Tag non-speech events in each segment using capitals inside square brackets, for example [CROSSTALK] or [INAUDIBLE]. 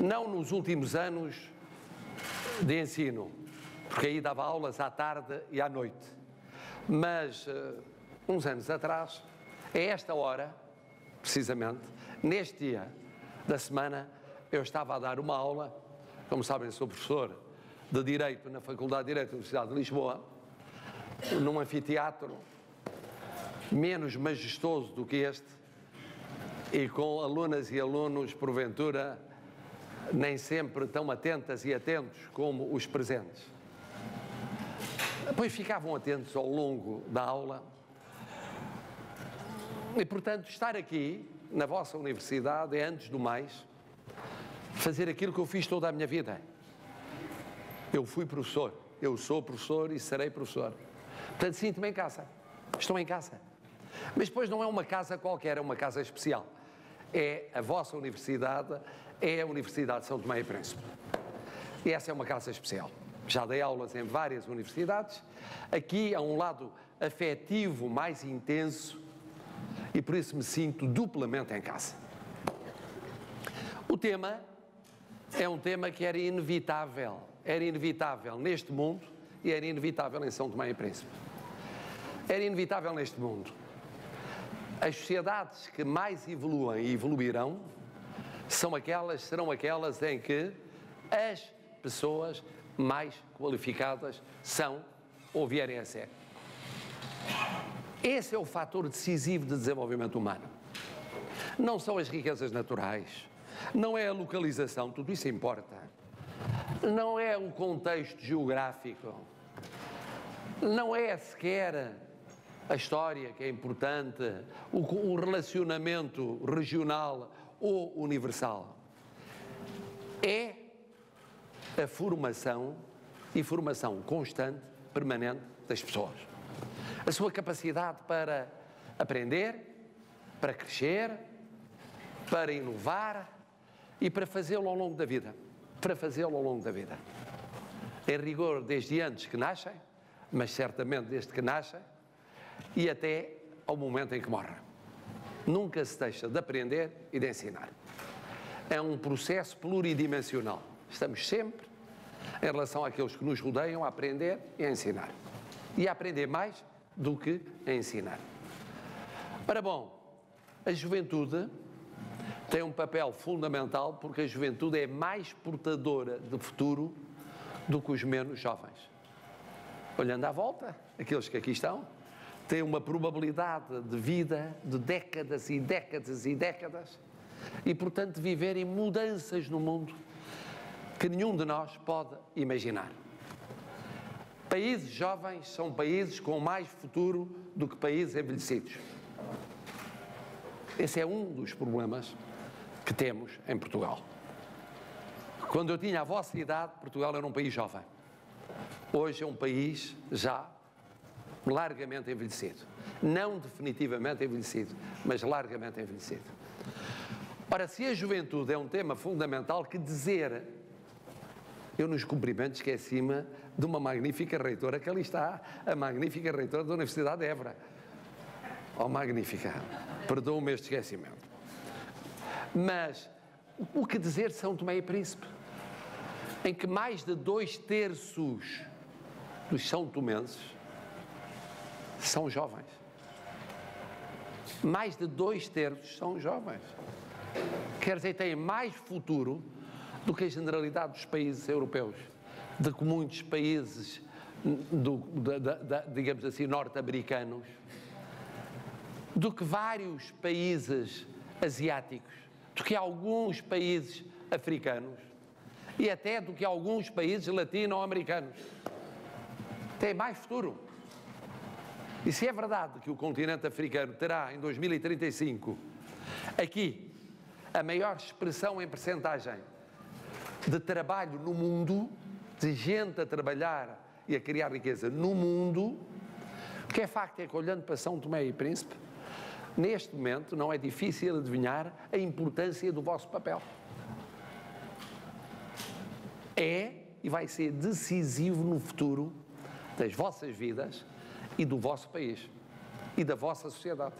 Não nos últimos anos de ensino, porque aí dava aulas à tarde e à noite, mas uh, uns anos atrás, a esta hora, precisamente, neste dia da semana, eu estava a dar uma aula, como sabem, sou professor de Direito na Faculdade de Direito da Universidade de Lisboa, num anfiteatro menos majestoso do que este e com alunas e alunos, porventura, nem sempre tão atentas e atentos como os presentes. Pois ficavam atentos ao longo da aula e, portanto, estar aqui na vossa universidade é, antes do mais, fazer aquilo que eu fiz toda a minha vida. Eu fui professor, eu sou professor e serei professor. Portanto, sinto-me em casa. Estou em casa. Mas depois não é uma casa qualquer, é uma casa especial. É a vossa universidade, é a Universidade de São Tomé e Príncipe. E essa é uma casa especial. Já dei aulas em várias universidades. Aqui há um lado afetivo mais intenso e por isso me sinto duplamente em casa. O tema é um tema que era inevitável, era inevitável neste mundo e era inevitável em São Tomé e Príncipe. Era inevitável neste mundo. As sociedades que mais evoluem e evoluirão são aquelas, serão aquelas em que as pessoas mais qualificadas são ou vierem a ser. Esse é o fator decisivo de desenvolvimento humano. Não são as riquezas naturais, não é a localização, tudo isso importa. Não é o contexto geográfico, não é sequer a história que é importante, o, o relacionamento regional ou universal. É a formação e formação constante, permanente das pessoas a sua capacidade para aprender, para crescer, para inovar e para fazê-lo ao longo da vida. Para fazê-lo ao longo da vida. Em rigor, desde antes que nascem, mas certamente desde que nascem, e até ao momento em que morrem. Nunca se deixa de aprender e de ensinar. É um processo pluridimensional. Estamos sempre, em relação àqueles que nos rodeiam, a aprender e a ensinar. E a aprender mais do que a ensinar. Ora bom, a juventude tem um papel fundamental porque a juventude é mais portadora de futuro do que os menos jovens. Olhando à volta, aqueles que aqui estão têm uma probabilidade de vida de décadas e décadas e décadas e, portanto, viverem mudanças no mundo que nenhum de nós pode imaginar. Países jovens são países com mais futuro do que países envelhecidos. Esse é um dos problemas que temos em Portugal. Quando eu tinha a vossa idade, Portugal era um país jovem. Hoje é um país já largamente envelhecido. Não definitivamente envelhecido, mas largamente envelhecido. Ora, se a juventude é um tema fundamental, que dizer eu nos cumprimentos esqueci-me de uma magnífica reitora que ali está, a magnífica reitora da Universidade de Évora. Oh, magnífica, perdoa-me este esquecimento. Mas o que dizer São Tomé e Príncipe? Em que mais de dois terços dos são tomenses são jovens. Mais de dois terços são jovens. Quer dizer, têm mais futuro do que a generalidade dos países europeus, de que muitos países, do, da, da, digamos assim, norte-americanos, do que vários países asiáticos, do que alguns países africanos e até do que alguns países latino-americanos. Tem mais futuro. E se é verdade que o continente africano terá em 2035 aqui a maior expressão em percentagem de trabalho no mundo, de gente a trabalhar e a criar riqueza no mundo, o que é facto é que olhando para São Tomé e Príncipe, neste momento não é difícil adivinhar a importância do vosso papel. É e vai ser decisivo no futuro das vossas vidas e do vosso país, e da vossa sociedade,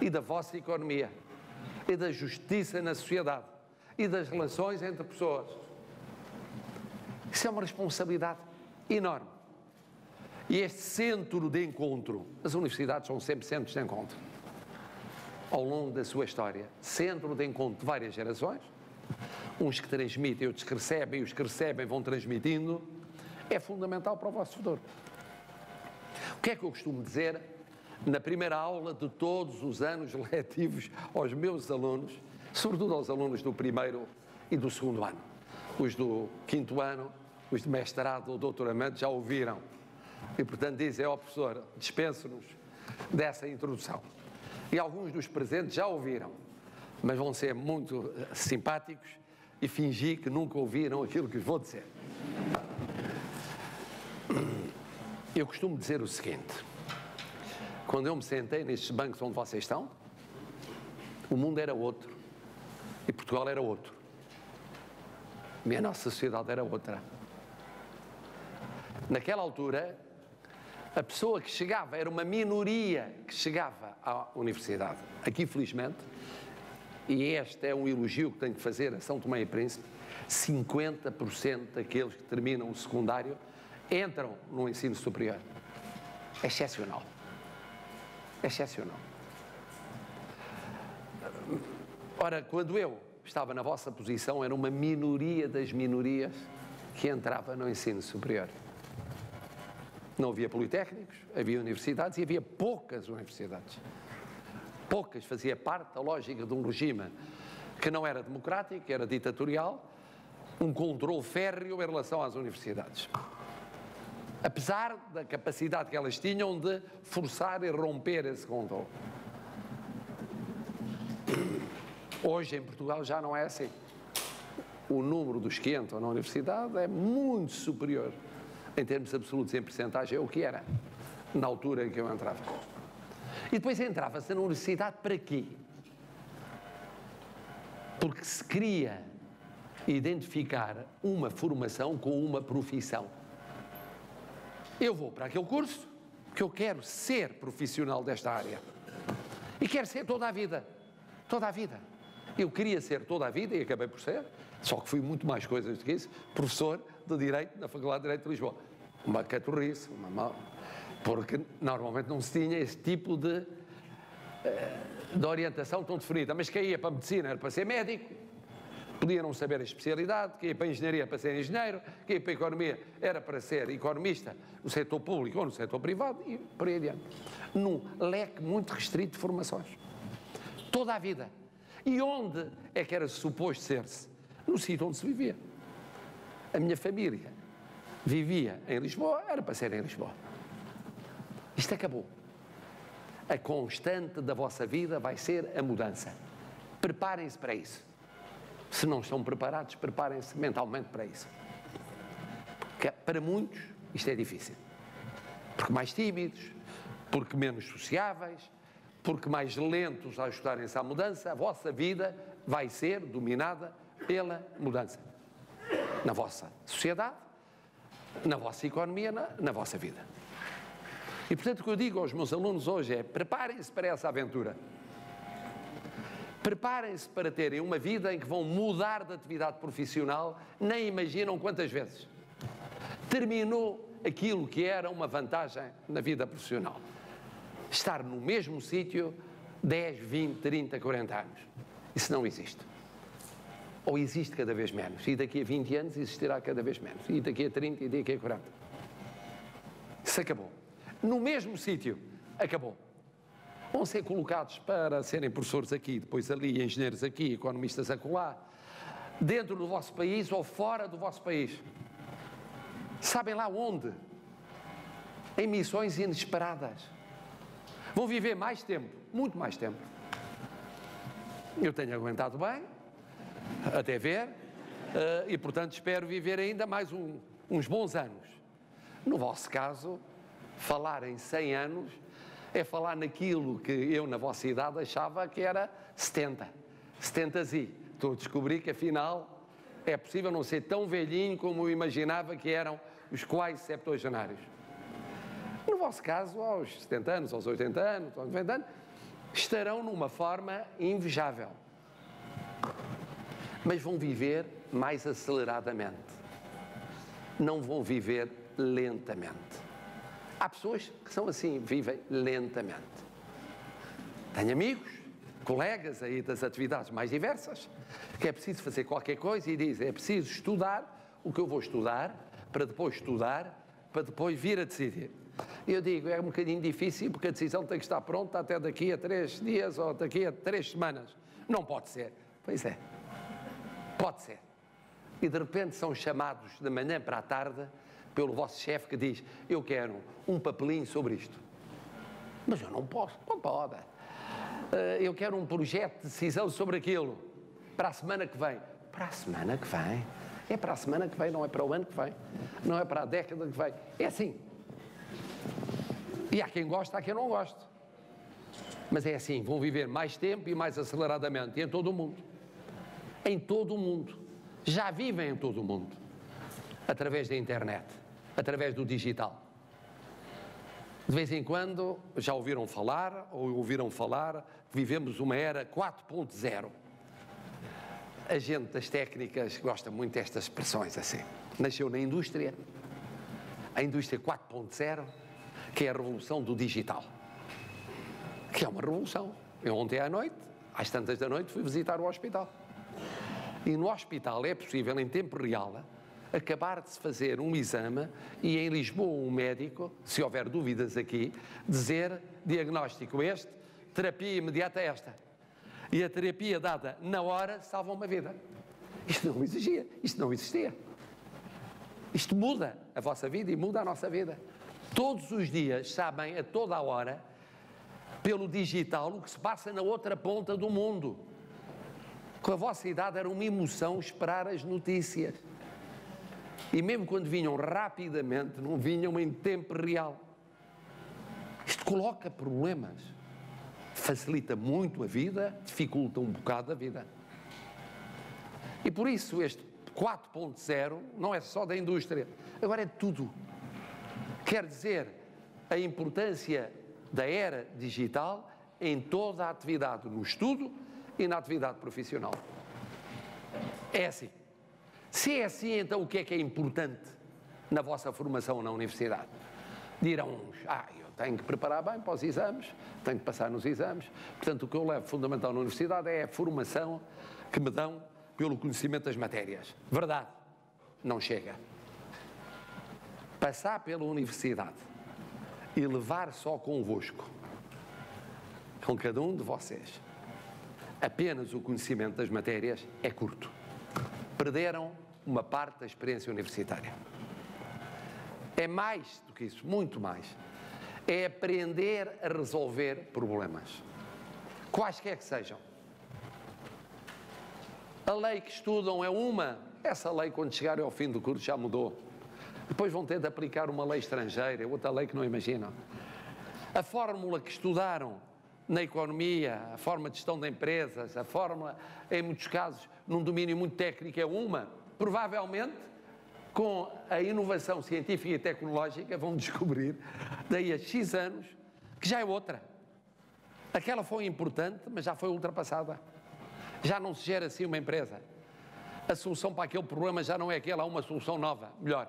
e da vossa economia, e da justiça na sociedade e das relações entre pessoas. Isso é uma responsabilidade enorme. E este centro de encontro, as universidades são sempre centros de encontro, ao longo da sua história, centro de encontro de várias gerações, uns que transmitem, outros que recebem, os que recebem vão transmitindo, é fundamental para o vosso futuro. Que é que eu costumo dizer na primeira aula de todos os anos [LAUGHS] letivos aos meus alunos, sobretudo aos alunos do primeiro e do segundo ano? Os do quinto ano, os de mestrado ou doutoramento já ouviram e, portanto, dizem ao professor: dispense-nos dessa introdução. E alguns dos presentes já ouviram, mas vão ser muito eh, simpáticos e fingir que nunca ouviram aquilo que lhes vou dizer. Eu costumo dizer o seguinte: quando eu me sentei nestes bancos onde vocês estão, o mundo era outro e Portugal era outro. E a nossa sociedade era outra. Naquela altura, a pessoa que chegava era uma minoria que chegava à universidade. Aqui, felizmente, e este é um elogio que tenho que fazer a São Tomé e Príncipe, 50% daqueles que terminam o secundário entram no ensino superior. Excepcional. Excepcional. Ora, quando eu estava na vossa posição, era uma minoria das minorias que entrava no ensino superior. Não havia politécnicos, havia universidades e havia poucas universidades. Poucas, fazia parte da lógica de um regime que não era democrático, era ditatorial, um controle férreo em relação às universidades. Apesar da capacidade que elas tinham de forçar e romper esse controle. Hoje em Portugal já não é assim. O número dos que entram na universidade é muito superior em termos absolutos, em percentagem, é o que era, na altura em que eu entrava. E depois entrava-se na universidade para quê? Porque se queria identificar uma formação com uma profissão. Eu vou para aquele curso porque eu quero ser profissional desta área. E quero ser toda a vida. Toda a vida. Eu queria ser toda a vida e acabei por ser, só que fui muito mais coisas do que isso, professor de Direito na Faculdade de Direito de Lisboa. Uma caturrice, uma mal, porque normalmente não se tinha esse tipo de, eh, de orientação tão definida. Mas quem ia para a medicina era para ser médico, podia não saber a especialidade, quem ia para a engenharia para ser engenheiro, quem ia para a economia era para ser economista no setor público ou no setor privado e por aí adiante. Num leque muito restrito de formações. Toda a vida. E onde é que era suposto ser-se? No sítio onde se vivia. A minha família vivia em Lisboa, era para ser em Lisboa. Isto acabou. A constante da vossa vida vai ser a mudança. Preparem-se para isso. Se não estão preparados, preparem-se mentalmente para isso. Porque para muitos isto é difícil. Porque mais tímidos, porque menos sociáveis, porque mais lentos a ajustarem-se à mudança, a vossa vida vai ser dominada pela mudança. Na vossa sociedade, na vossa economia, na, na vossa vida. E portanto o que eu digo aos meus alunos hoje é preparem-se para essa aventura. Preparem-se para terem uma vida em que vão mudar de atividade profissional, nem imaginam quantas vezes. Terminou aquilo que era uma vantagem na vida profissional. Estar no mesmo sítio 10, 20, 30, 40 anos. Isso não existe ou existe cada vez menos. E daqui a 20 anos existirá cada vez menos. E daqui a 30 e daqui a 40. Isso acabou. No mesmo sítio, acabou. Vão ser colocados para serem professores aqui, depois ali, engenheiros aqui, economistas acolá, dentro do vosso país ou fora do vosso país. Sabem lá onde? Em missões inesperadas. Vão viver mais tempo, muito mais tempo. Eu tenho aguentado bem, até ver, uh, e portanto espero viver ainda mais um, uns bons anos. No vosso caso, falar em 100 anos é falar naquilo que eu, na vossa idade, achava que era 70. 70 e. Estou a descobrir que afinal é possível não ser tão velhinho como eu imaginava que eram os quais septuagenários. No vosso caso, aos 70 anos, aos 80 anos, aos 90 anos, estarão numa forma invejável mas vão viver mais aceleradamente. Não vão viver lentamente. Há pessoas que são assim, vivem lentamente. Tenho amigos, colegas aí das atividades mais diversas, que é preciso fazer qualquer coisa e dizem, é preciso estudar o que eu vou estudar, para depois estudar, para depois vir a decidir. Eu digo, é um bocadinho difícil porque a decisão tem que estar pronta até daqui a três dias ou daqui a três semanas. Não pode ser. Pois é, pode ser. E de repente são chamados de manhã para a tarde pelo vosso chefe que diz: Eu quero um papelinho sobre isto. Mas eu não posso, não pode. Eh, eu quero um projeto de decisão sobre aquilo para a semana que vem. Para a semana que vem? É para a semana que vem, não é para o ano que vem, não é para a década que vem. É assim. E há quem gosta, há quem não gosta. Mas é assim, vão viver mais tempo e mais aceleradamente, e em todo o mundo. Em todo o mundo. Já vivem em todo o mundo. Através da internet, através do digital. De vez em quando, já ouviram falar, ou ouviram falar, vivemos uma era 4.0 a gente das técnicas gosta muito destas expressões assim. Nasceu na indústria, a indústria 4.0, que é a revolução do digital. Que é uma revolução. Eu ontem à noite, às tantas da noite, fui visitar o hospital. E no hospital é possível, em tempo real, acabar de se fazer um exame e em Lisboa um médico, se houver dúvidas aqui, dizer diagnóstico este, terapia imediata esta e a terapia dada na hora salva uma vida. Isto não exigia, isto não existia. Isto muda a vossa vida e muda a nossa vida. Todos os dias sabem a toda a hora, pelo digital, o que se passa na outra ponta do mundo. Com a vossa idade era uma emoção esperar as notícias. E mesmo quando vinham rapidamente, não vinham em tempo real. Isto coloca problemas facilita muito a vida, dificulta um bocado a vida. E por isso este 4.0 não é só da indústria, agora é tudo. Quer dizer, a importância da era digital em toda a atividade, no estudo e na atividade profissional. É assim. Se é assim, então o que é que é importante na vossa formação na universidade? Dirão uns, ah, eu tenho que preparar bem para os exames, tenho que passar nos exames. Portanto, o que eu levo fundamental na universidade é a formação que me dão pelo conhecimento das matérias. Verdade, não chega. Passar pela universidade e levar só convosco, com cada um de vocês, apenas o conhecimento das matérias é curto. Perderam uma parte da experiência universitária. É mais do que isso, muito mais é aprender a resolver problemas, quaisquer que sejam. A lei que estudam é uma, essa lei, quando chegarem ao fim do curso, já mudou. Depois vão ter de aplicar uma lei estrangeira, outra lei que não imaginam. A fórmula que estudaram na economia, a forma de gestão de empresas, a fórmula, em muitos casos, num domínio muito técnico, é uma. Provavelmente com a inovação científica e tecnológica, vão descobrir, daí a X anos, que já é outra. Aquela foi importante, mas já foi ultrapassada. Já não se gera assim uma empresa. A solução para aquele problema já não é aquela, há uma solução nova, melhor.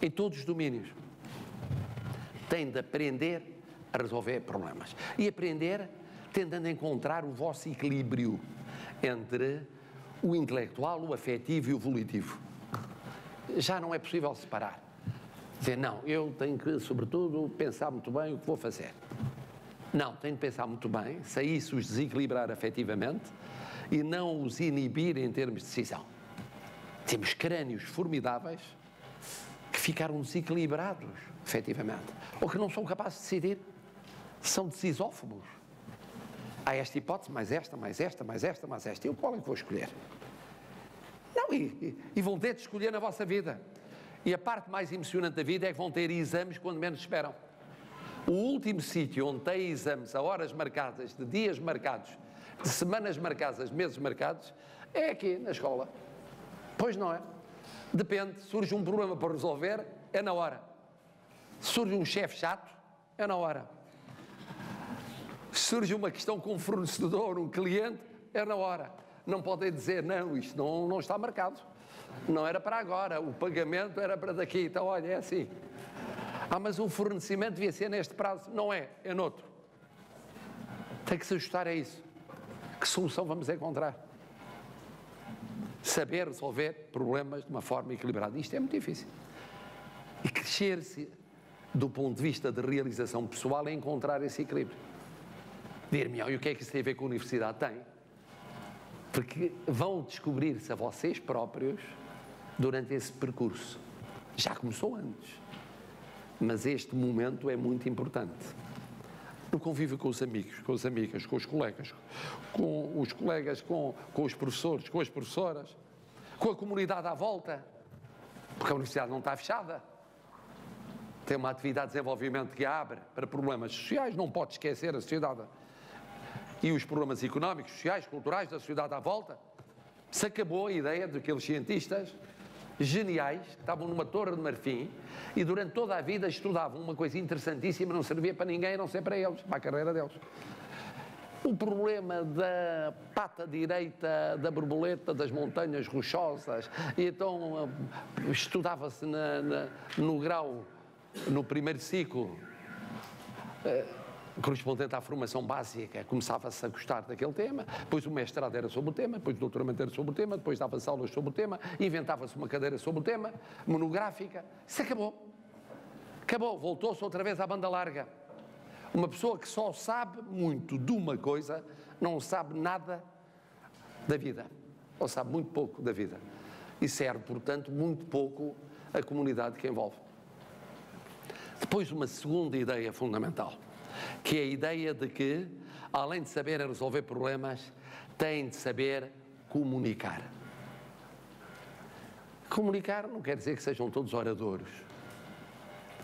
Em todos os domínios. Tem de aprender a resolver problemas. E aprender tentando encontrar o vosso equilíbrio entre o intelectual, o afetivo e o volitivo já não é possível separar. Dizer, não, eu tenho que, sobretudo, pensar muito bem o que vou fazer. Não, tenho de pensar muito bem, se isso os desequilibrar afetivamente e não os inibir em termos de decisão. Temos crânios formidáveis que ficaram desequilibrados efetivamente, ou que não são capazes de decidir. São decisófobos. Há esta hipótese, mais esta, mais esta, mais esta, mais esta. Eu qual é que vou escolher? Não, e, e vão ter de escolher na vossa vida. E a parte mais emocionante da vida é que vão ter exames quando menos esperam. O último sítio onde tem exames a horas marcadas, de dias marcados, de semanas marcadas, meses marcados, é aqui na escola. Pois não é? Depende, surge um problema para resolver, é na hora. Surge um chefe chato, é na hora. Surge uma questão com um fornecedor, um cliente, é na hora Não podem dizer, não, isto não, não está marcado. Não era para agora, o pagamento era para daqui. Então, olha, é assim. Ah, mas o fornecimento devia ser neste prazo. Não é, é noutro. Tem que se ajustar a isso. Que solução vamos encontrar? Saber resolver problemas de uma forma equilibrada. Isto é muito difícil. E crescer-se do ponto de vista de realização pessoal é encontrar esse equilíbrio. Dir-me, e o que é que isso tem a ver com a universidade? Tem. Porque vão descobrir-se a vocês próprios durante esse percurso. Já começou antes. Mas este momento é muito importante. No convívio com os amigos, com as amigas, com os colegas, com os colegas, com, com os professores, com as professoras, com a comunidade à volta, porque a universidade não está fechada. Tem uma atividade de desenvolvimento que abre para problemas sociais, não pode esquecer a sociedade. E os problemas económicos, sociais, culturais da sociedade à volta. Se acabou a ideia daqueles cientistas geniais, que estavam numa torre de marfim e durante toda a vida estudavam uma coisa interessantíssima, não servia para ninguém, a não ser para eles, para a carreira deles. O problema da pata direita da borboleta das montanhas rochosas, e então eh, estudava-se no grau, no primeiro ciclo, eh, correspondente à formação básica, começava-se a gostar daquele tema, depois o mestrado era sobre o tema, depois o doutoramento era sobre o tema, depois dava-se aulas sobre o tema, inventava-se uma cadeira sobre o tema, monográfica, isso acabou. Acabou, voltou-se outra vez à banda larga. Uma pessoa que só sabe muito de uma coisa, não sabe nada da vida, ou sabe muito pouco da vida. E serve, portanto, muito pouco a comunidade que envolve. Depois, uma segunda ideia fundamental que é a ideia de que, além de saber resolver problemas, têm de saber comunicar. Comunicar não quer dizer que sejam todos oradores.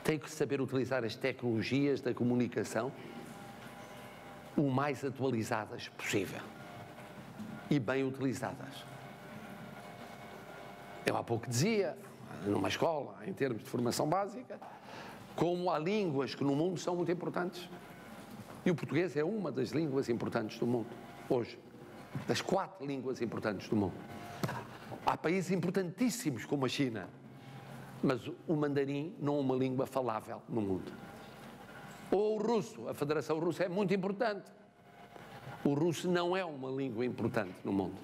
Têm que saber utilizar as tecnologias da comunicação o mais atualizadas possível e bem utilizadas. Eu há pouco dizia, numa escola, em termos de formação básica, como há línguas que no mundo são muito importantes. E o português é uma das línguas importantes do mundo, hoje. Das quatro línguas importantes do mundo. Há países importantíssimos como a China, mas o mandarim não é uma língua falável no mundo. Ou o russo, a Federação Russa é muito importante. O russo não é uma língua importante no mundo.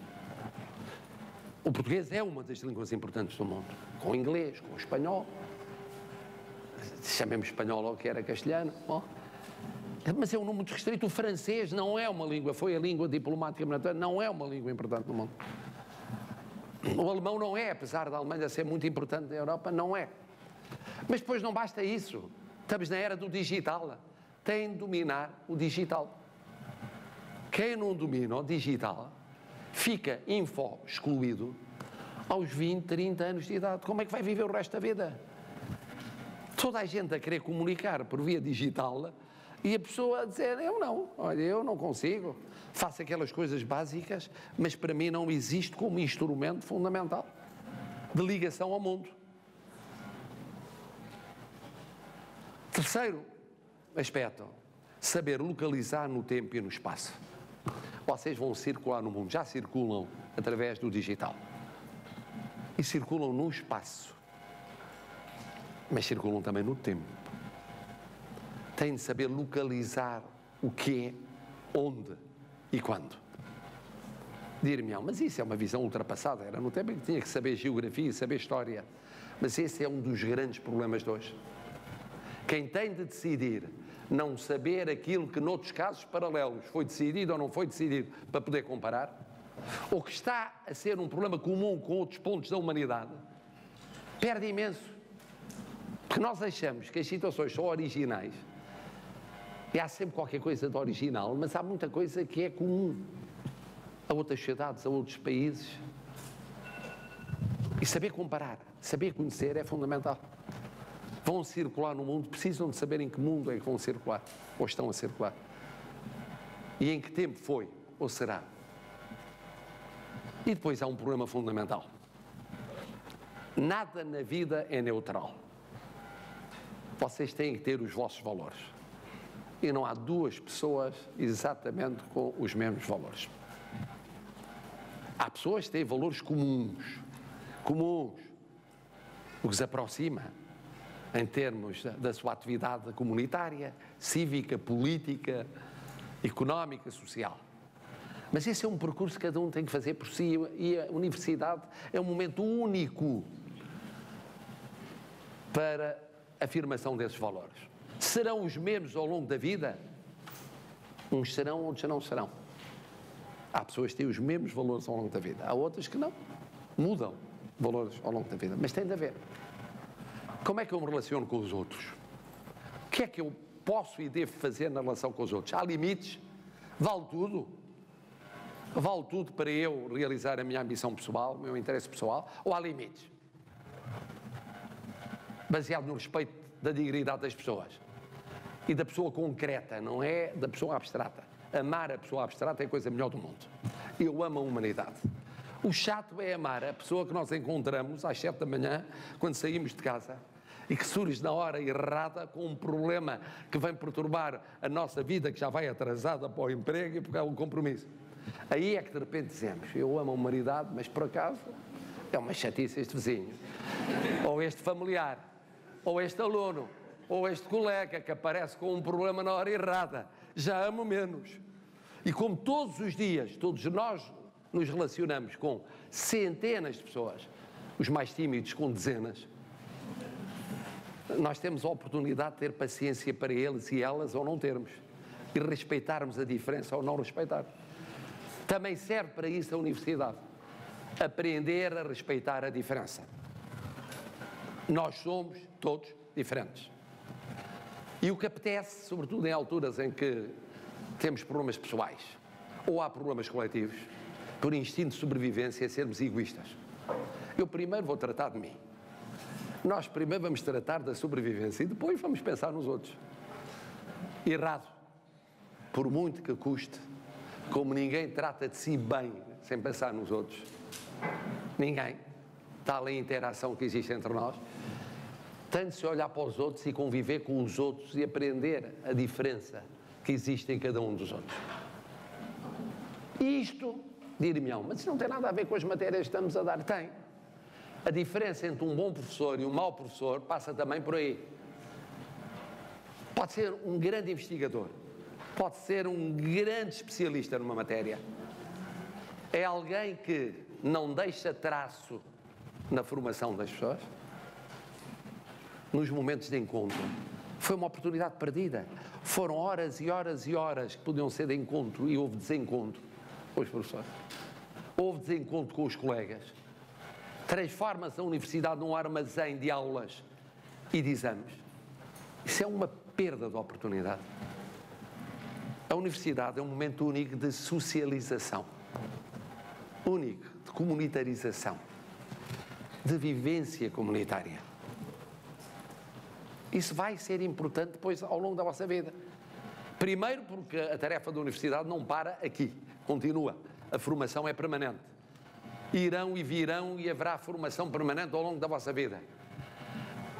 O português é uma das línguas importantes do mundo, com o inglês, com o espanhol. Chamemos espanhol ou que era castelhano. Bom. Mas é um número muito restrito. O francês não é uma língua, foi a língua diplomática não é uma língua importante no mundo. O alemão não é, apesar da Alemanha ser muito importante na Europa, não é. Mas depois não basta isso. Estamos na era do digital. Tem de dominar o digital. Quem não domina o digital fica info excluído aos 20, 30 anos de idade. Como é que vai viver o resto da vida? Toda a gente a querer comunicar por via digital e a pessoa dizer, eu não, olha, eu não consigo, faço aquelas coisas básicas, mas para mim não existe como instrumento fundamental de ligação ao mundo. Terceiro aspecto, saber localizar no tempo e no espaço. Vocês vão circular no mundo, já circulam através do digital. E circulam no espaço. Mas circulam também no tempo tem de saber localizar o que é, onde e quando. Dir-me, mas isso é uma visão ultrapassada, era no tempo em que tinha que saber geografia, saber história. Mas esse é um dos grandes problemas de hoje. Quem tem de decidir não saber aquilo que noutros casos paralelos foi decidido ou não foi decidido para poder comparar, ou que está a ser um problema comum com outros pontos da humanidade, perde imenso. Porque nós achamos que as situações são originais e há sempre qualquer coisa de original, mas há muita coisa que é comum a outras sociedades, a outros países. E saber comparar, saber conhecer é fundamental. Vão circular no mundo, precisam de saber em que mundo é que vão circular, ou estão a circular. E em que tempo foi, ou será. E depois há um problema fundamental. Nada na vida é neutral. Vocês têm que ter os vossos valores e não há duas pessoas exatamente com os mesmos valores. Há pessoas que têm valores comuns, comuns, o que se aproxima em termos da, sua atividade comunitária, cívica, política, económica, social. Mas esse é um percurso que cada um tem que fazer por si e a universidade é um momento único para a afirmação desses valores. Serão os mesmos ao longo da vida? Uns serão, outros não serão. Há pessoas que têm os mesmos valores ao longo da vida, há outras que não. Mudam valores ao longo da vida, mas tem de haver. Como é que eu me relaciono com os outros? O que é que eu posso e devo fazer na relação com os outros? Há limites? Vale tudo? Vale tudo para eu realizar a minha ambição pessoal, o meu interesse pessoal? Ou há limites? Baseado no respeito da dignidade das pessoas e da pessoa concreta, não é da pessoa abstrata. Amar a pessoa abstrata é a coisa melhor do mundo. Eu amo a humanidade. O chato é amar a pessoa que nós encontramos às sete da manhã, quando saímos de casa, e que surge na hora errada com um problema que vem perturbar a nossa vida, que já vai atrasada para o emprego e para o compromisso. Aí é que de repente dizemos: Eu amo a humanidade, mas por acaso é uma chatice este vizinho, ou este familiar, ou este aluno, ou este colega que aparece com um problema na hora errada. Já amo menos. E como todos os dias, todos nós nos relacionamos com centenas de pessoas, os mais tímidos com dezenas, nós temos a oportunidade de ter paciência para eles e elas ou não termos. E respeitarmos a diferença ou não respeitar. Também serve para isso a universidade. Aprender a respeitar a diferença. Nós somos todos diferentes. E o que apetece, sobretudo em alturas em que temos problemas pessoais ou há problemas coletivos, por instinto de sobrevivência, é sermos egoístas. Eu primeiro vou tratar de mim. Nós primeiro vamos tratar da sobrevivência e depois vamos pensar nos outros. Errado. Por muito que custe, como ninguém trata de si bem sem pensar nos outros. Ninguém. Tal a interação que existe entre nós. Tem de se olhar para os outros e conviver com os outros e aprender a diferença que existe em cada um dos outros. Isto, dir-me-ão, mas isso não tem nada a ver com as matérias que estamos a dar. Tem. A diferença entre um bom professor e um mau professor passa também por aí. Pode ser um grande investigador, pode ser um grande especialista numa matéria. É alguém que não deixa traço na formação das pessoas, nos momentos de encontro. Foi uma oportunidade perdida. Foram horas e horas e horas que podiam ser de encontro e houve desencontro com os professores. Houve desencontro com os colegas transforma-se a universidade num armazém de aulas e de exames. Isso é uma perda de oportunidade. A universidade é um momento único de socialização, único de comunitarização, de vivência comunitária. Isso vai ser importante depois ao longo da vossa vida. Primeiro, porque a tarefa da universidade não para aqui, continua. A formação é permanente irão e virão e haverá formação permanente ao longo da vossa vida.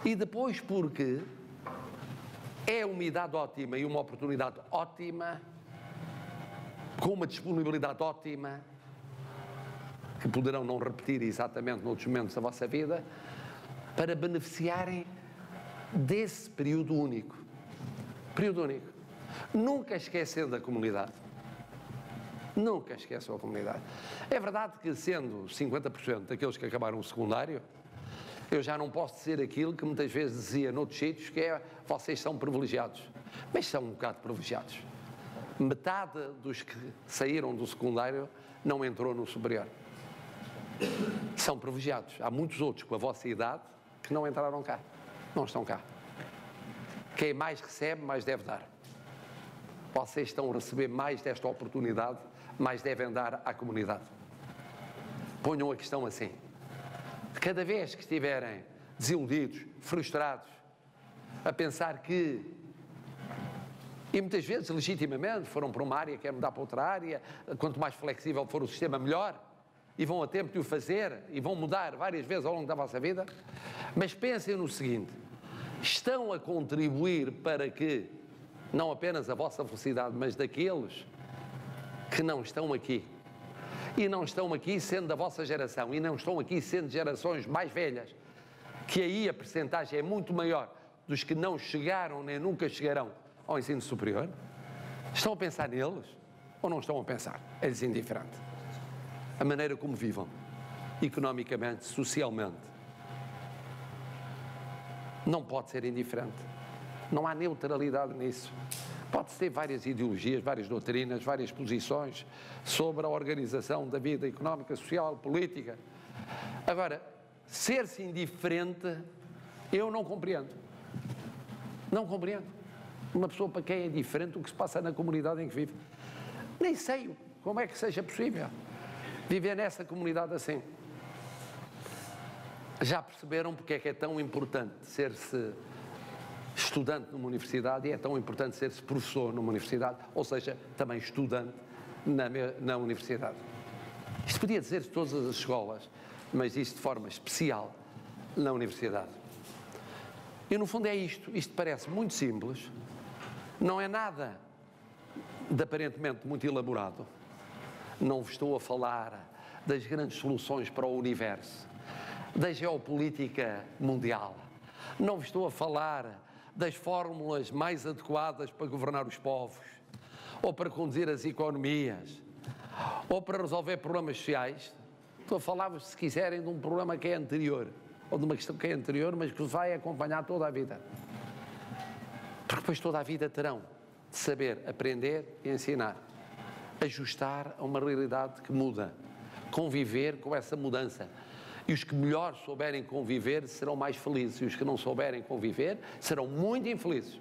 E depois porque é uma idade ótima e uma oportunidade ótima, com uma disponibilidade ótima, que poderão não repetir exatamente noutros momentos da vossa vida, para beneficiarem desse período único. Período único. Nunca esquecendo da comunidade. Nunca esqueçam a comunidade. É verdade que, sendo 50% daqueles que acabaram o secundário, eu já não posso dizer aquilo que muitas vezes dizia noutros sítios, que é vocês são privilegiados. Mas são um bocado privilegiados. Metade dos que saíram do secundário não entrou no superior. São privilegiados. Há muitos outros com a vossa idade que não entraram cá. Não estão cá. Quem mais recebe, mais deve dar. Vocês estão a receber mais desta oportunidade mais devem dar à comunidade. Ponham a questão assim. Cada vez que estiverem desiludidos, frustrados, a pensar que, e muitas vezes legitimamente, foram para uma área, querem mudar para outra área, quanto mais flexível for o sistema, melhor, e vão a tempo de o fazer, e vão mudar várias vezes ao longo da vossa vida, mas pensem no seguinte: estão a contribuir para que, não apenas a vossa felicidade, mas daqueles que não estão aqui e não estão aqui sendo da vossa geração e não estão aqui sendo gerações mais velhas, que aí a percentagem é muito maior dos que não chegaram nem nunca chegarão ao ensino superior, estão a pensar neles ou não estão a pensar? É-lhes indiferente. A maneira como vivam, economicamente, socialmente, não pode ser indiferente. Não há neutralidade nisso. Pode-se ter várias ideologias, várias doutrinas, várias posições sobre a organização da vida económica, social, política. Agora, ser-se indiferente, eu não compreendo. Não compreendo. Uma pessoa para quem é indiferente o que se passa na comunidade em que vive. Nem sei como é que seja possível viver nessa comunidade assim. Já perceberam porque é que é tão importante ser-se estudante numa universidade e é tão importante ser-se professor numa universidade, ou seja, também estudante na, na universidade. Isto podia dizer-se todas as escolas, mas isto de forma especial na universidade. E no fundo é isto. Isto parece muito simples, não é nada de aparentemente muito elaborado. Não vos estou a falar das grandes soluções para o universo, da geopolítica mundial. Não vos estou a falar das fórmulas mais adequadas para governar os povos, ou para conduzir as economias, ou para resolver problemas sociais. Estou a falar, se quiserem, de um problema que é anterior, ou de uma questão que é anterior, mas que vai acompanhar toda a vida. Porque depois toda a vida terão de saber aprender e ensinar, ajustar a uma realidade que muda, conviver com essa mudança e os que melhor souberem conviver serão mais felizes. E os que não souberem conviver serão muito infelizes.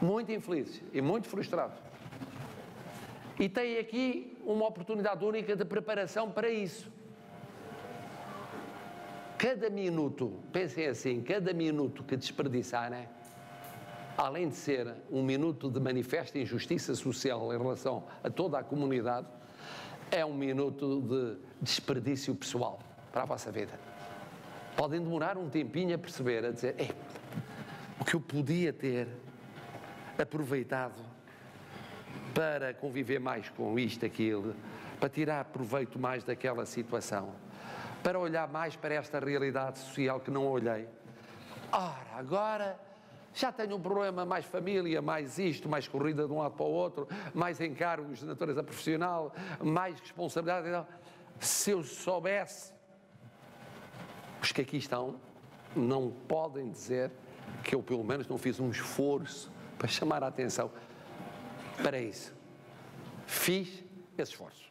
Muito infelizes e muito frustrados. E tem aqui uma oportunidade única de preparação para isso. Cada minuto, pensem assim, cada minuto que desperdiçarem, além de ser um minuto de manifesta injustiça social em relação a toda a comunidade, é um minuto de desperdício pessoal para a vossa vida. Podem demorar um tempinho a perceber, a dizer, é, o que eu podia ter aproveitado para conviver mais com isto, aquilo, para tirar proveito mais daquela situação, para olhar mais para esta realidade social que não olhei. Ora, agora já tenho um problema, mais família, mais isto, mais corrida de um lado para o outro, mais encargos de natureza profissional, mais responsabilidade. Se eu soubesse os que aqui estão não podem dizer que eu, pelo menos, não fiz um esforço para chamar a atenção para isso. Fiz esse esforço.